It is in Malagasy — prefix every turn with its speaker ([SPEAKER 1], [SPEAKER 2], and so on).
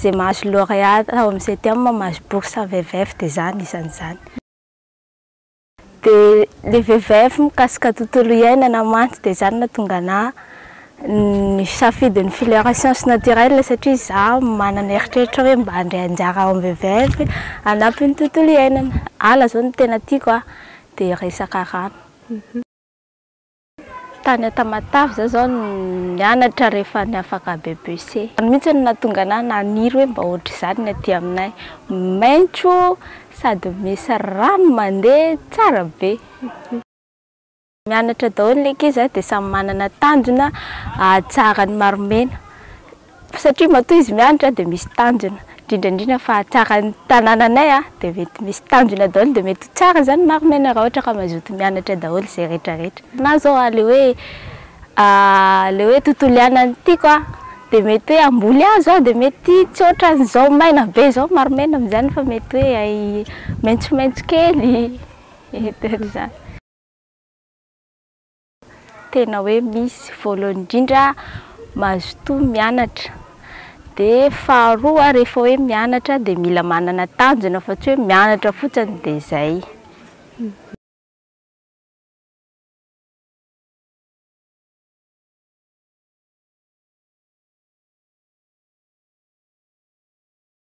[SPEAKER 1] Izay mahazo lauréat ao amin'ny CTM mahazo bourse VVF dia izany isan'izany. Dia ilay VVF mikasika tontolo iainana mantsy dia izany no nahatonga anà nisafidy ny filière sciences naturelles satria izaho manana eritreritra hoe mba handray anjara ao amin'ny VVF hanampy ny tontolo iainana. Ala izao no tena tiako an, dia resaka rano. Tany Tamatave izay izao no nianatra rehefa ny afaka BEPC. Izany mihitsy no nahatonga ahy naniry hoe mba ohatr'izany ny aty aminay. Maitso sady misy rano mandeha tsara be. Mianatra daholo ny ankizy dia samy manana tanjona hahatsara ny maromena. satria matoa izy mianatra dia misy tanjona, indrindra indrindra fa tsara ny tanananay a, dia mety misy tanjona daholo dia mety ho tsara izany ny marinay raha ohatra ka mazoto mianatra daholo izay rehetra rehetra, na zao a le hoe le hoe tontolo ianany tiako a, dia mety hoe hamboly hazo aho dia mety tsy ohatran'izao maina be izao marimaina amin'izany fa mety hoe hay maitsomaitso kely, ohatran'izany. tena hoe misy voalohany indrindra mazotoa mianatra dia faharoa rehefa hoe mianatra dia mila manana tanjona fa tsy hoe mianatra fotsiny dia izay